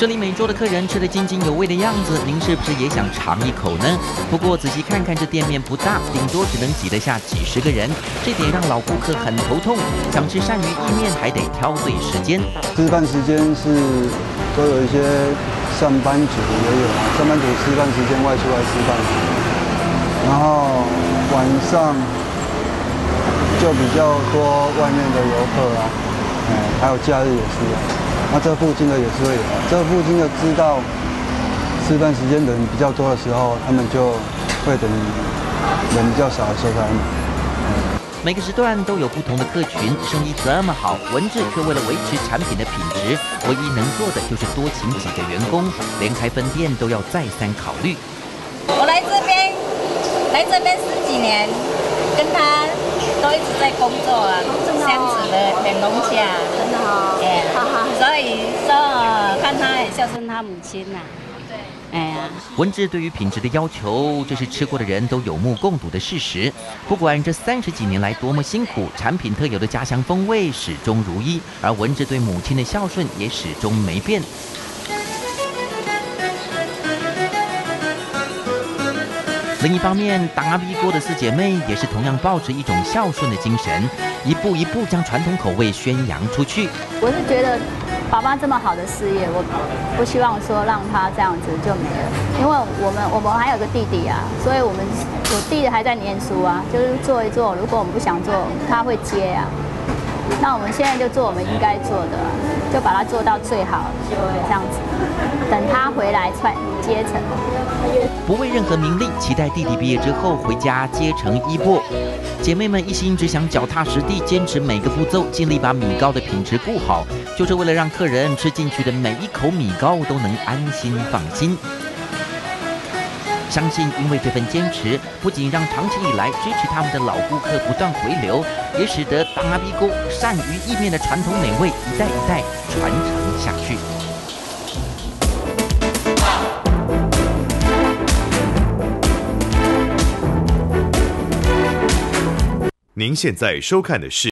这里每桌的客人吃得津津有味的样子，您是不是也想尝一口呢？不过仔细看看，这店面不大，顶多只能挤得下几十个人，这点让老顾客很头痛。想吃鳝鱼意面，还得挑对时间。吃饭时间是都有一些上班族也有啊，上班族吃饭时间外出来吃饭，然后晚上就比较多外面的游客啊，嗯，还有假日也是。那这附近的也是会有，这附近的知道吃饭时间人比较多的时候，他们就会等人比较少的时候才买。每个时段都有不同的客群，生意这么好，文志却为了维持产品的品质，唯一能做的就是多请几个员工，连开分店都要再三考虑。我来这边，来这边十几年，跟他都一直在工作啊，这样子的很融洽，真的好，哎，所以说看他很孝顺他母亲呐。对，哎呀，文治对于品质的要求，这是吃过的人都有目共睹的事实。不管这三十几年来多么辛苦，产品特有的家乡风味始终如一，而文治对母亲的孝顺也始终没变。另一方面，打阿 B 锅的四姐妹也是同样抱着一种孝顺的精神，一步一步将传统口味宣扬出去。我是觉得，爸爸这么好的事业，我不希望说让他这样子就没了，因为我们我们还有个弟弟啊，所以我们我弟弟还在念书啊，就是做一做，如果我们不想做，他会接啊。那我们现在就做我们应该做的，就把它做到最好，这样子，等他回来传接成。不为任何名利，期待弟弟毕业之后回家接成衣钵。姐妹们一心只想脚踏实地，坚持每个步骤，尽力把米糕的品质顾好，就是为了让客人吃进去的每一口米糕都能安心放心。相信，因为这份坚持，不仅让长期以来支持他们的老顾客不断回流，也使得大阿比沟善于意面的传统美味一代一代传承下去。您现在收看的是。